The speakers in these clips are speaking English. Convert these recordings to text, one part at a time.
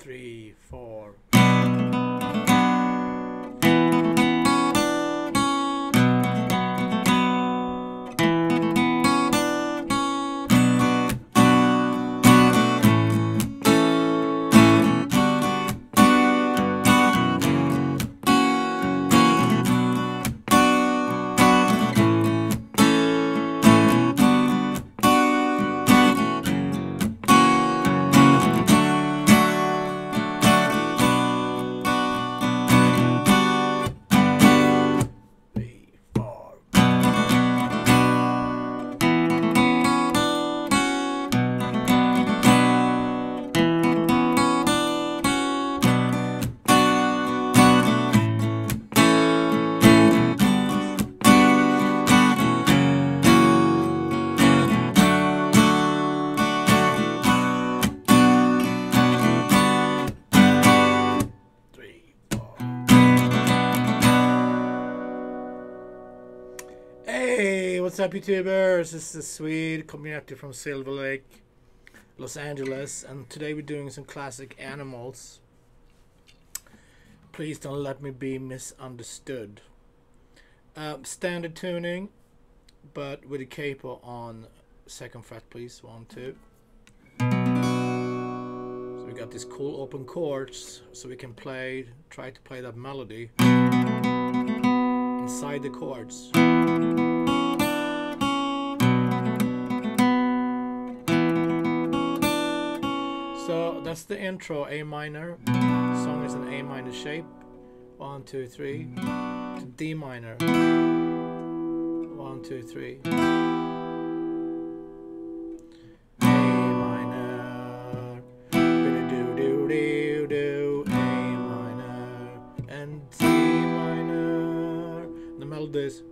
three, four. Hey, what's up, YouTubers? This is Swede coming at you from Silver Lake, Los Angeles, and today we're doing some classic animals. Please don't let me be misunderstood. Uh, standard tuning, but with a capo on second fret, please. One, two. So we got these cool open chords, so we can play, try to play that melody inside the chords. So that's the intro, A minor. song is an A minor shape. One, two, three. To D minor. One, two, three. Melodies.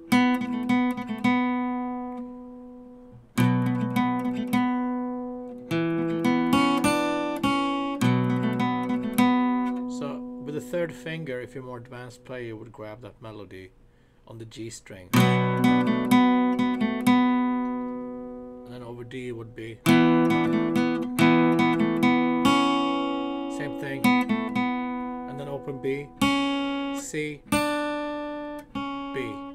So with the third finger, if you're more advanced player, you would grab that melody on the G string. And then over D would be same thing. And then open B, C, B.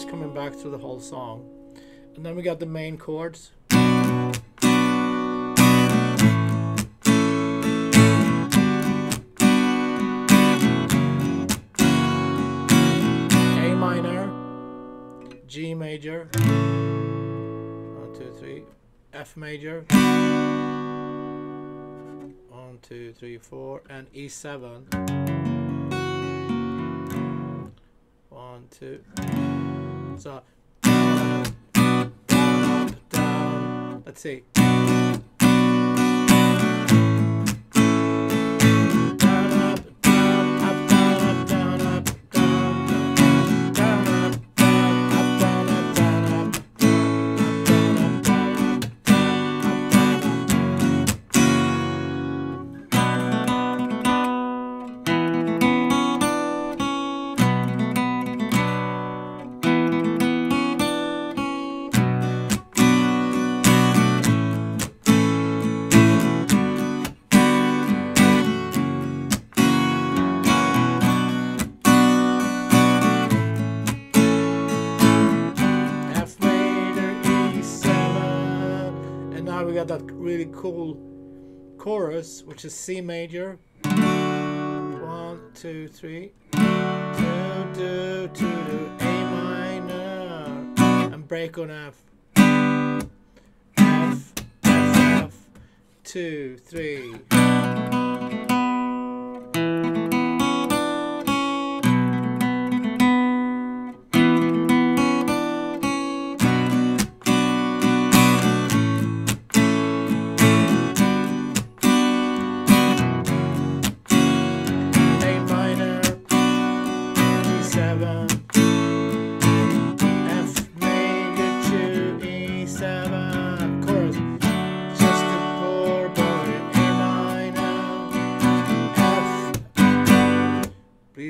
keeps coming back through the whole song. And then we got the main chords. A minor, G major, one, two, three, F major, one, two, three, four, and E7. One, two. So, down. Let's see. That really cool chorus, which is C major. One, two, three. Two, two, two, two, A minor, and break on F. F, F, F, two, three.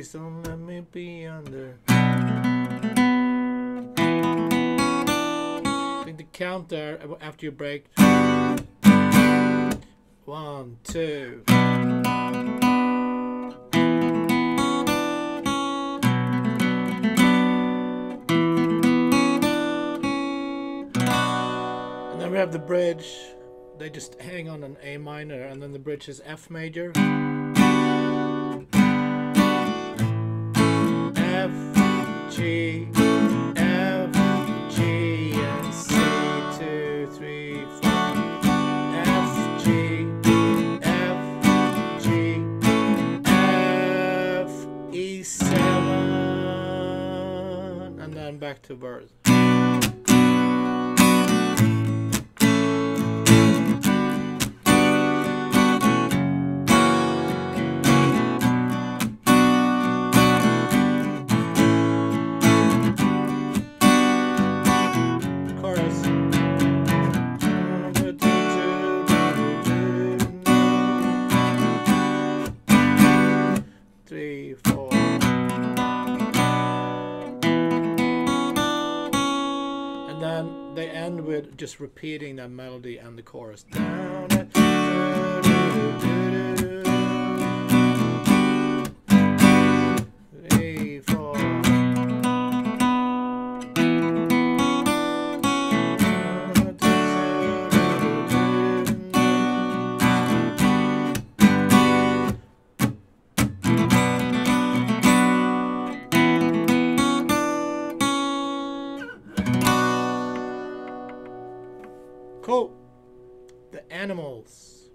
Please don't let me be under. think the counter after you break. One, two. And then we have the bridge. They just hang on an A minor, and then the bridge is F major. G, F, G, and C, two, three, four. F, G, F, G, F, E7, and then back to verse. They end with just repeating that melody and the chorus. Animals.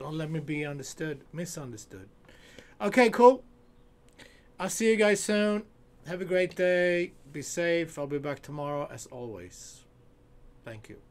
Don't let me be understood, misunderstood. Okay, cool. I'll see you guys soon. Have a great day. Be safe. I'll be back tomorrow as always. Thank you.